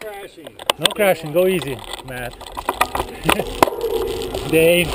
crashing. No crashing. Go easy, Matt. Dane.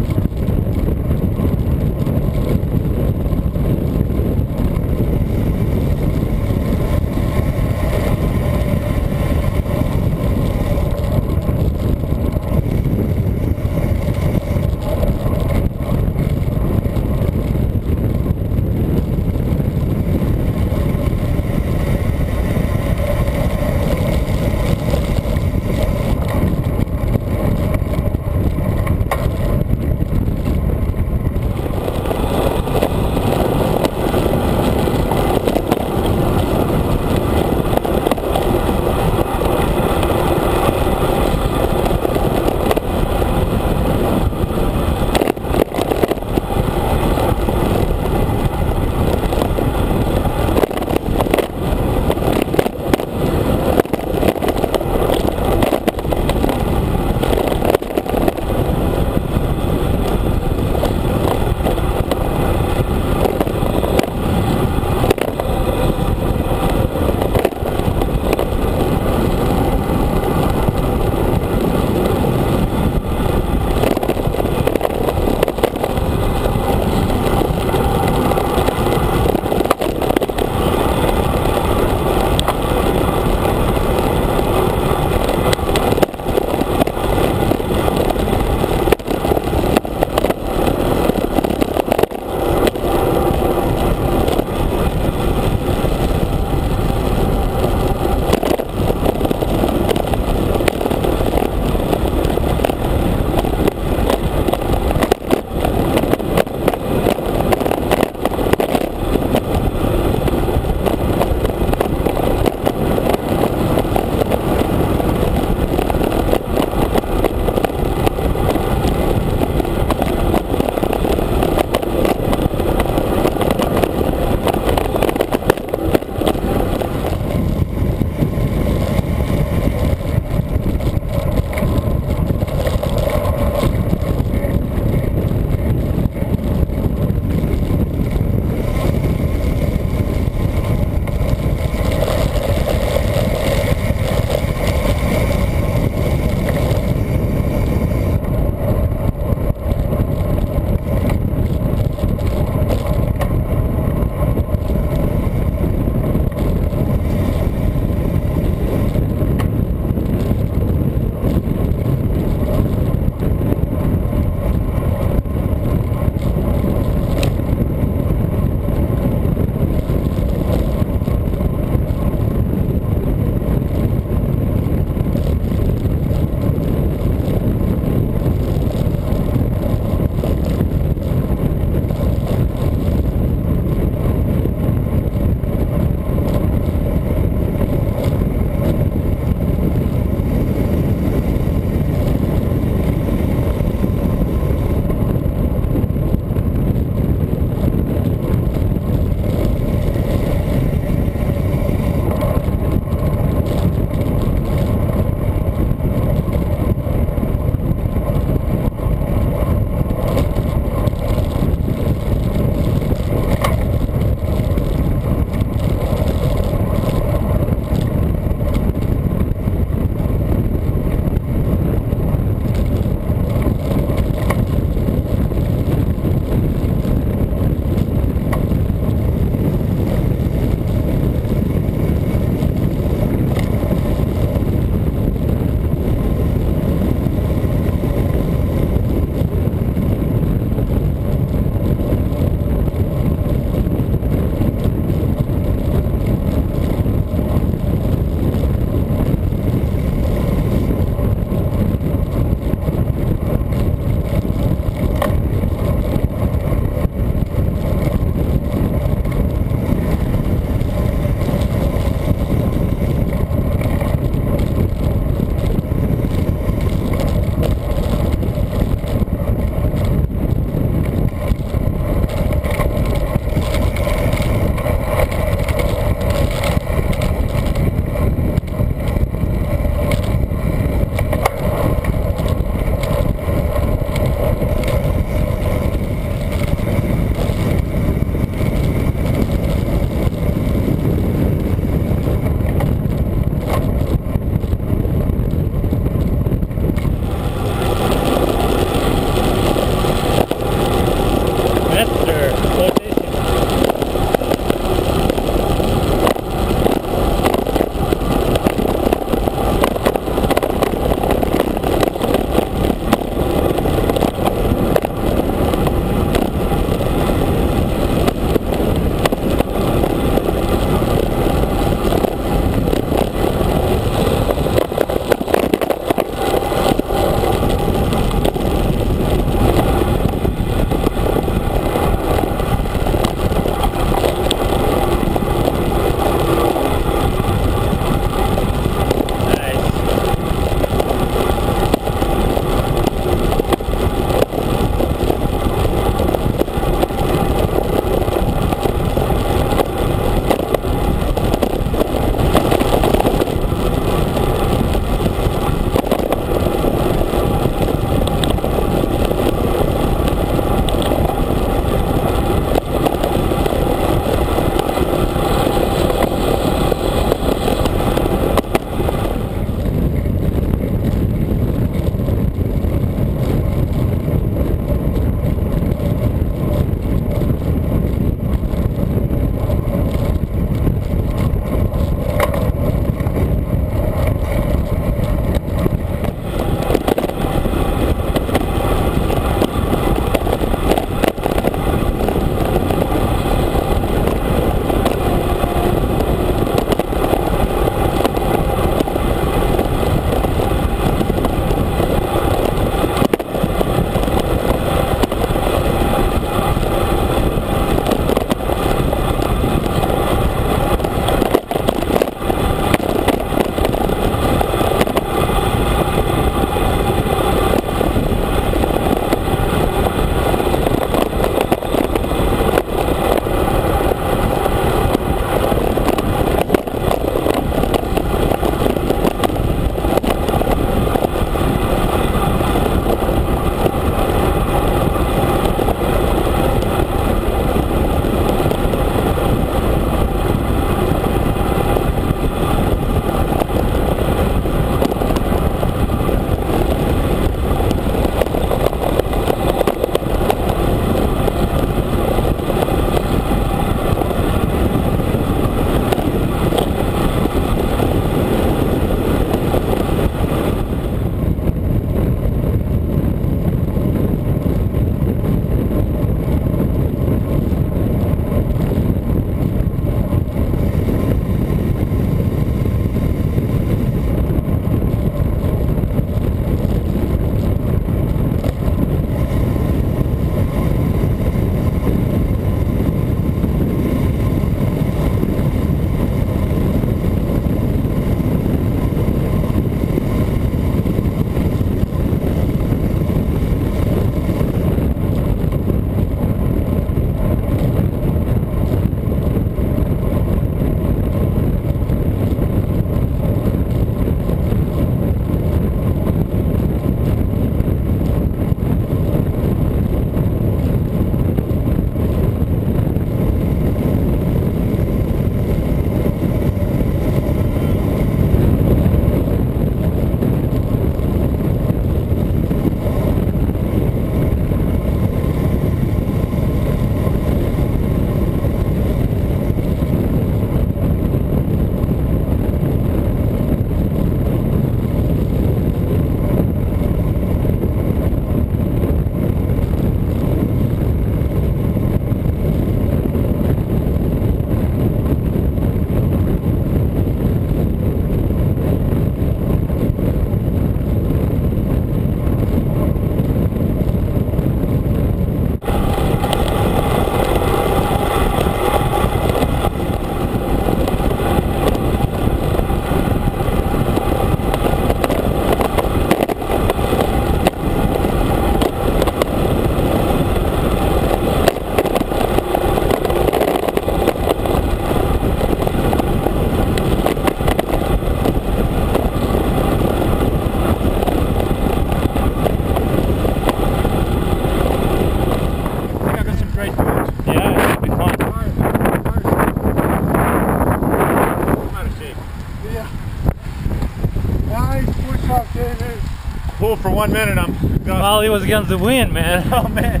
Pull for one minute, I'm exhausted. Well, it was against the wind, man. Oh man.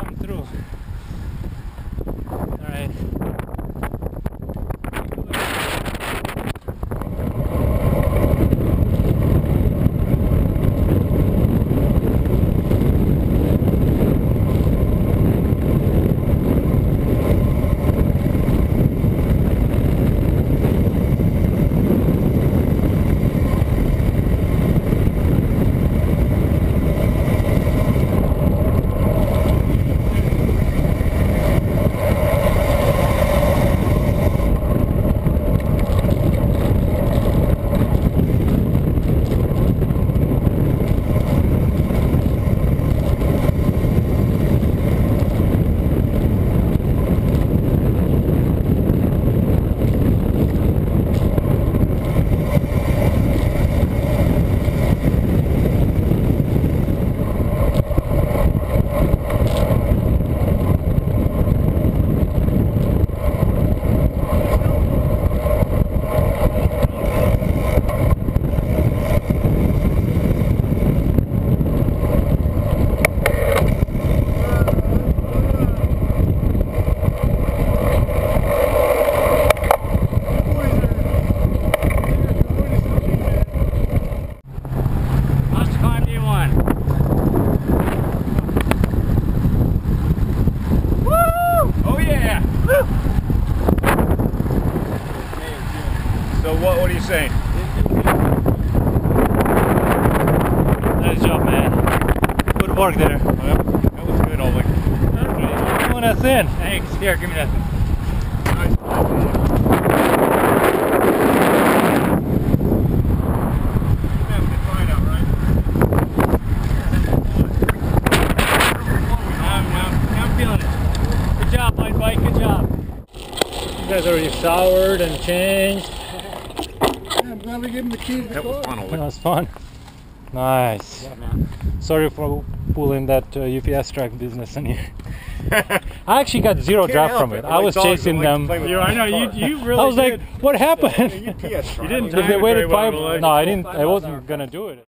Come through. All right. Monster Climb day one. Oh yeah. So what? What are you saying? Nice job, man. Good work there. Well, that was good, Oleg. Okay. Want us in? Thanks. Here, give me that. Nice. Have to find out, right? I'm, I'm, I'm feeling it. Good job, Light Bike. Good job. You guys already showered and changed. I'm we gave him the keys to the That was fun, That was fun. Nice. Sorry for pulling that uh, UPS truck business in here. I actually got zero Can't drop help from it. it. I Like was chasing them. play You- I know you. You really. I was like, what happened? You didn't. time They waited very well, five. Oleg. No, I didn't. I wasn't gonna do it.